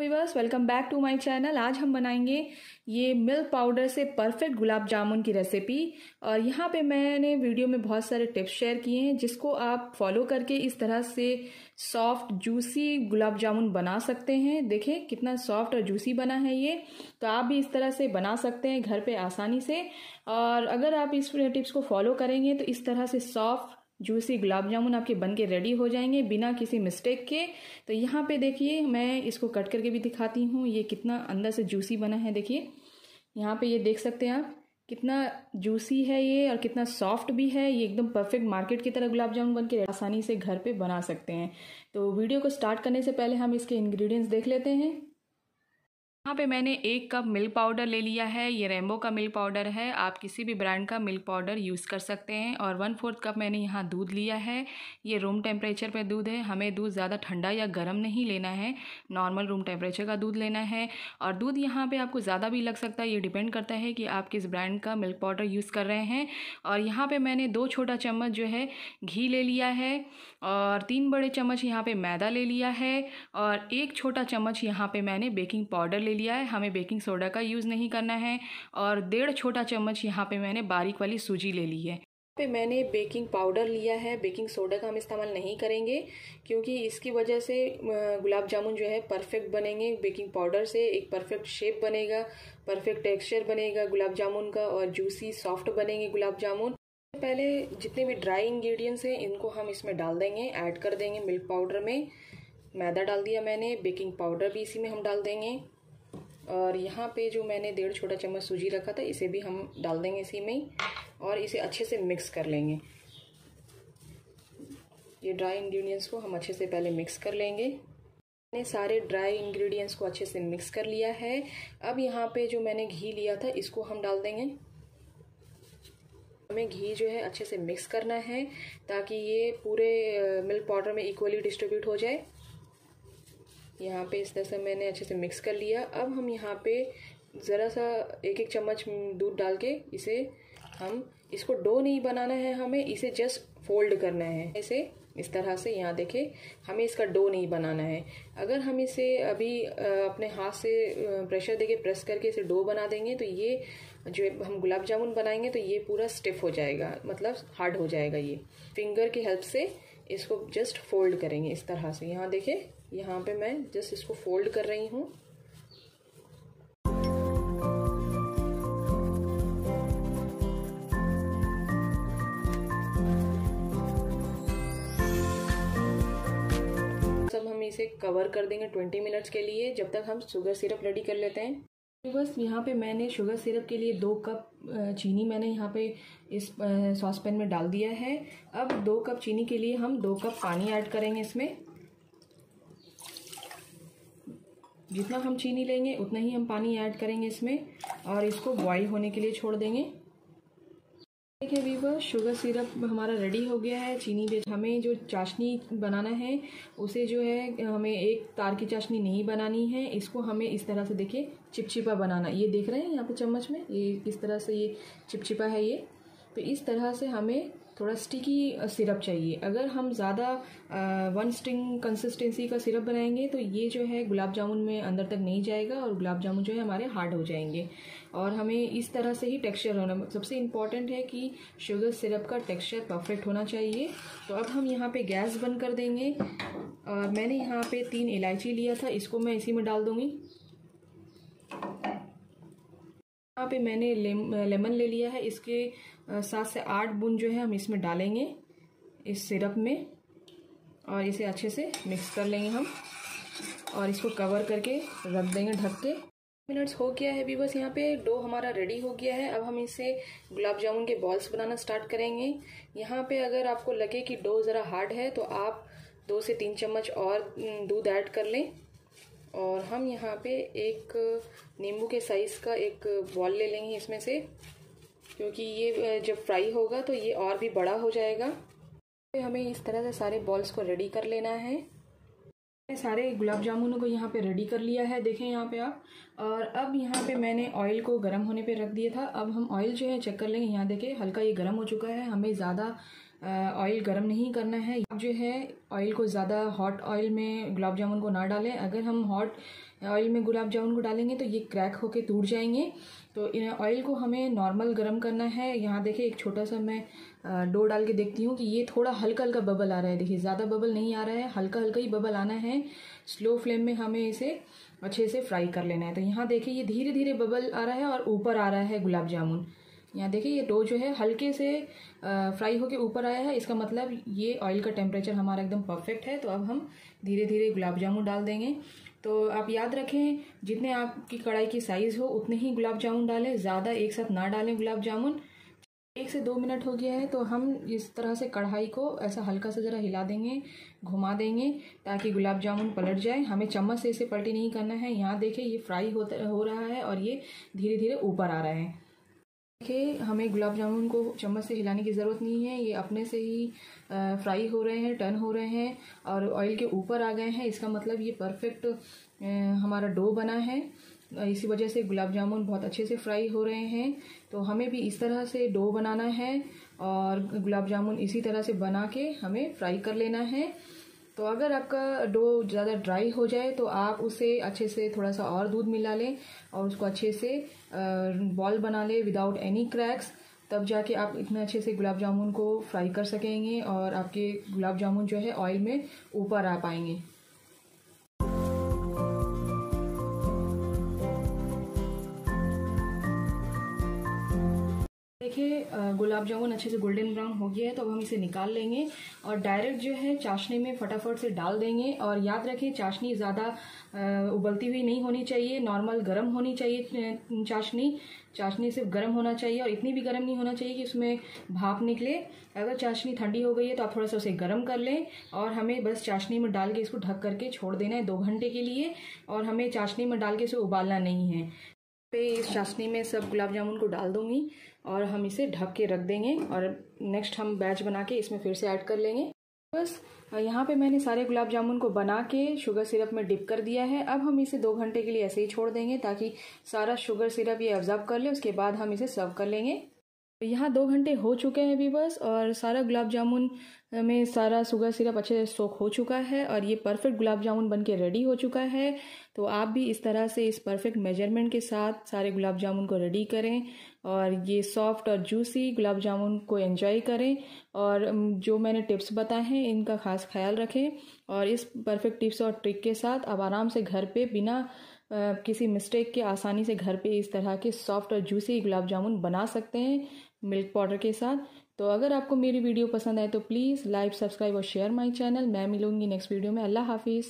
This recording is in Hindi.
Viewers welcome back to my channel आज हम बनाएँगे ये मिल्क पाउडर से परफेक्ट गुलाब जामुन की रेसिपी और यहाँ पे मैंने वीडियो में बहुत सारे टिप्स शेयर किए हैं, जिसको आप फॉलो करके इस तरह से सॉफ्ट जूसी गुलाब जामुन बना सकते हैं। देखें कितना सॉफ्ट और जूसी बना है ये। तो आप भी इस तरह से बना सकते हैं घर पर आसानी से। और अगर आप इस टिप्स को फॉलो करेंगे तो इस तरह से सॉफ्ट जूसी गुलाब जामुन आपके बन के रेडी हो जाएँगे बिना किसी मिस्टेक के। तो यहाँ पे देखिए, मैं इसको कट करके भी दिखाती हूँ। ये कितना अंदर से जूसी बना है, देखिए। यहाँ पे ये देख सकते हैं आप, कितना जूसी है ये और कितना सॉफ्ट भी है। ये एकदम परफेक्ट मार्केट की तरह गुलाब जामुन बन के आसानी से घर पे बना सकते हैं। तो वीडियो को स्टार्ट करने से पहले हम इसके इंग्रेडिएंट्स देख लेते हैं। यहाँ पे मैंने एक कप मिल्क पाउडर ले लिया है। ये रेम्बो का मिल्क पाउडर है। आप किसी भी ब्रांड का मिल्क पाउडर यूज़ कर सकते हैं और वन फोर्थ कप मैंने यहाँ दूध लिया है। ये रूम टेम्परेचर पे दूध है। हमें दूध ज़्यादा ठंडा या गर्म नहीं लेना है। नॉर्मल रूम टेम्परेचर का दूध लेना है। और दूध यहाँ पर आपको ज़्यादा भी लग सकता है। ये डिपेंड करता है कि आप किस ब्रांड का मिल्क पाउडर यूज़ कर रहे हैं। और यहाँ पर मैंने दो छोटा चम्मच जो है घी ले लिया है। और तीन बड़े चम्मच यहाँ पर मैदा ले लिया है। और एक छोटा चम्मच यहाँ पर मैंने बेकिंग पाउडर ले लिया है, हमें बेकिंग सोडा का यूज़ नहीं करना है और डेढ़ छोटा चम्मच यहाँ पे मैंने बारीक वाली सूजी ले ली है। पे मैंने बेकिंग पाउडर लिया है, बेकिंग सोडा का हम इस्तेमाल नहीं करेंगे क्योंकि इसकी वजह से गुलाब जामुन जो है परफेक्ट बनेंगे बेकिंग पाउडर से एक परफेक्ट शेप बनेगा परफेक्ट टेक्सचर बनेगा गुलाब जामुन का और जूसी सॉफ्ट बनेंगे गुलाब जामुन। पहले जितने भी ड्राई इंग्रेडिएंट्स हैं, इनको हम इसमें डाल देंगे ऐड कर देंगे मिल्क पाउडर में। मैदा डाल दिया मैंने बेकिंग पाउडर भी इसी में हम डाल देंगे। और यहाँ पे जो मैंने डेढ़ छोटा चम्मच सूजी रखा था, इसे भी हम डाल देंगे इसी में और इसे अच्छे से मिक्स कर लेंगे। ये ड्राई इंग्रेडिएंट्स को हम अच्छे से पहले मिक्स कर लेंगे। मैंने सारे ड्राई इंग्रेडिएंट्स को अच्छे से मिक्स कर लिया है। अब यहाँ पे जो मैंने घी लिया था, इसको हम डाल देंगे। हमें घी जो है, अच्छे से मिक्स करना है ताकि ये पूरे, मिल्क पाउडर में इक्वली डिस्ट्रीब्यूट हो जाए। यहाँ पे इस तरह से मैंने अच्छे से मिक्स कर लिया। अब हम यहाँ पे ज़रा सा एक एक चम्मच दूध डाल के इसे हम, इसको डो नहीं बनाना है हमें, इसे जस्ट फोल्ड करना है। इसे इस तरह से यहाँ देखें, हमें इसका डो नहीं बनाना है। अगर हम इसे अभी अपने हाथ से प्रेशर देके प्रेस करके इसे डो बना देंगे तो ये जो हम गुलाब जामुन बनाएँगे तो ये पूरा स्टिफ हो जाएगा मतलब हार्ड हो जाएगा ये। फिंगर की हेल्प से इसको जस्ट फोल्ड करेंगे इस तरह से। यहाँ देखें यहाँ पे मैं जस्ट इसको फोल्ड कर रही हूँ। सब हम इसे कवर कर देंगे ट्वेंटी मिनट्स के लिए, जब तक हम शुगर सिरप रेडी कर लेते हैं। तो बस यहाँ पे मैंने शुगर सिरप के लिए दो कप चीनी मैंने यहाँ पे इस सॉस पैन में डाल दिया है। अब दो कप चीनी के लिए हम दो कप पानी ऐड करेंगे इसमें। जितना हम चीनी लेंगे, उतना ही हम पानी ऐड करेंगे इसमें और इसको बॉईल होने के लिए छोड़ देंगे। देखिए वीवर शुगर सिरप हमारा रेडी हो गया है। चीनी भी हमें जो चाशनी बनाना है, उसे जो है, हमें एक तार की चाशनी नहीं बनानी है। इसको हमें इस तरह से देखिए, चिपचिपा बनाना। ये देख रहे हैं यहाँ पे चम्मच में? ये किस तरह से ये चिपचिपा है ये। तो इस तरह से हमें थोड़ा स्टिकी सिरप चाहिए। अगर हम ज़्यादा वन स्टिंग कंसिस्टेंसी का सिरप बनाएँगे तो ये जो है गुलाब जामुन में अंदर तक नहीं जाएगा और गुलाब जामुन जो है हमारे हार्ड हो जाएँगे। और हमें इस तरह से ही टेक्सचर होना, सबसे इंपॉर्टेंट है कि शुगर सिरप का टेक्सचर परफेक्ट होना चाहिए। तो अब हम यहाँ पे गैस बंद कर देंगे। और मैंने यहाँ पे तीन इलायची लिया था, इसको मैं इसी में डाल दूँगी। यहाँ पे मैंने लेम, लेमन ले लिया है। इसके सात से आठ बूंद जो है हम इसमें डालेंगे इस सिरप में। और इसे अच्छे से मिक्स कर लेंगे हम। और इसको कवर करके रख देंगे ढक के। मिनट्स हो गया है भी बस यहाँ पे डो हमारा रेडी हो गया है। अब हम इसे गुलाब जामुन के बॉल्स बनाना स्टार्ट करेंगे। यहाँ पे अगर आपको लगे कि डो ज़रा हार्ड है तो आप दो से तीन चम्मच और दूध ऐड कर लें। और हम यहाँ पे एक नींबू के साइज़ का एक बॉल ले लेंगे इसमें से, क्योंकि ये जब फ्राई होगा तो ये और भी बड़ा हो जाएगा। हमें इस तरह से सारे बॉल्स को रेडी कर लेना है। सारे गुलाब जामुनों को यहाँ पे रेडी कर लिया है, देखें यहाँ पे आप। और अब यहाँ पे मैंने ऑयल को गर्म होने पे रख दिया था। अब हम ऑयल जो है चेक कर लेंगे। यहाँ देखें, हल्का ये गर्म हो चुका है। हमें ज़्यादा ऑयल गर्म नहीं करना है। जो है ऑयल को ज़्यादा हॉट ऑयल में गुलाब जामुन को ना डालें। अगर हम हॉट ऑयल में गुलाब जामुन को डालेंगे तो ये क्रैक होके टूट जाएँगे। तो इन ऑयल को हमें नॉर्मल गर्म करना है। यहाँ देखिए, एक छोटा सा मैं डो डाल के देखती हूँ कि ये थोड़ा हल्का हल्का बबल आ रहा है। देखिए, ज़्यादा बबल नहीं आ रहा है। हल्का हल्का ही बबल आना है। स्लो फ्लेम में हमें इसे अच्छे से फ्राई कर लेना है। तो यहाँ देखिए, ये धीरे धीरे बबल आ रहा है और ऊपर आ रहा है गुलाब जामुन। यहाँ देखिए, ये डो जो है हल्के से फ्राई होके ऊपर आया है। इसका मतलब ये ऑयल का टेम्परेचर हमारा एकदम परफेक्ट है। तो अब हम धीरे धीरे गुलाब जामुन डाल देंगे। तो आप याद रखें, जितने आपकी कढ़ाई की साइज़ हो, उतने ही गुलाब जामुन डालें। ज़्यादा एक साथ ना डालें गुलाब जामुन। एक से दो मिनट हो गया है तो हम इस तरह से कढ़ाई को ऐसा हल्का सा ज़रा हिला देंगे, घुमा देंगे, ताकि गुलाब जामुन पलट जाए। हमें चम्मच से इसे पलटी नहीं करना है। यहाँ देखें ये फ्राई होता, हो रहा है और ये धीरे धीरे ऊपर आ रहा है। देखिए हमें गुलाब जामुन को चम्मच से हिलाने की ज़रूरत नहीं है, ये अपने से ही फ्राई हो रहे हैं, टर्न हो रहे हैं और ऑयल के ऊपर आ गए हैं। इसका मतलब ये परफेक्ट हमारा डो बना है। इसी वजह से गुलाब जामुन बहुत अच्छे से फ्राई हो रहे हैं। तो हमें भी इस तरह से डो बनाना है और गुलाब जामुन इसी तरह से बना के हमें फ्राई कर लेना है। तो अगर आपका डो ज़्यादा ड्राई हो जाए तो आप उसे अच्छे से थोड़ा सा और दूध मिला लें और उसको अच्छे से बॉल बना लें विदाउट एनी क्रैक्स तब जाके आप इतने अच्छे से गुलाब जामुन को फ्राई कर सकेंगे और आपके गुलाब जामुन जो है ऑयल में ऊपर आ पाएँगे। देखिए गुलाब जामुन अच्छे से गोल्डन ब्राउन हो गया है तो अब हम इसे निकाल लेंगे और डायरेक्ट जो है चाशनी में फटाफट से डाल देंगे। और याद रखें, चाशनी ज़्यादा उबलती हुई नहीं होनी चाहिए, नॉर्मल गर्म होनी चाहिए चाशनी। चाशनी सिर्फ़ गर्म होना चाहिए और इतनी भी गर्म नहीं होना चाहिए कि उसमें भाप निकले। अगर चाशनी ठंडी हो गई है तो आप थोड़ा सा उसे गर्म कर लें और हमें बस चाशनी में डाल के इसको ढक करके छोड़ देना है दो घंटे के लिए और हमें चाशनी में डाल के इसे उबालना नहीं है। पे इस चाशनी में सब गुलाब जामुन को डाल दूँगी और हम इसे ढक के रख देंगे और नेक्स्ट हम बैच बना के इसमें फिर से ऐड कर लेंगे। बस, यहाँ पे मैंने सारे गुलाब जामुन को बना के शुगर सिरप में डिप कर दिया है। अब हम इसे दो घंटे के लिए ऐसे ही छोड़ देंगे ताकि सारा शुगर सिरप ये ऑब्ज़र्व कर ले, उसके बाद हम इसे सर्व कर लेंगे। यहाँ दो घंटे हो चुके हैं बस और सारा गुलाब जामुन में सारा शुगर सिरप अच्छे से सोख हो चुका है और ये परफेक्ट गुलाब जामुन बन के रेडी हो चुका है। तो आप भी इस तरह से इस परफेक्ट मेज़रमेंट के साथ सारे गुलाब जामुन को रेडी करें और ये सॉफ्ट और जूसी गुलाब जामुन को एंजॉय करें और जो मैंने टिप्स बताए हैं इनका खास ख्याल रखें और इस परफेक्ट टिप्स और ट्रिक के साथ आप आराम से घर पर बिना किसी मिस्टेक के आसानी से घर पे इस तरह के सॉफ्ट और जूसी गुलाब जामुन बना सकते हैं। मिल्क पाउडर के साथ। तो अगर आपको मेरी वीडियो पसंद आए तो प्लीज़ लाइक, सब्सक्राइब और शेयर माई चैनल। मैं मिलूँगी नेक्स्ट वीडियो में। अल्लाह हाफिज़।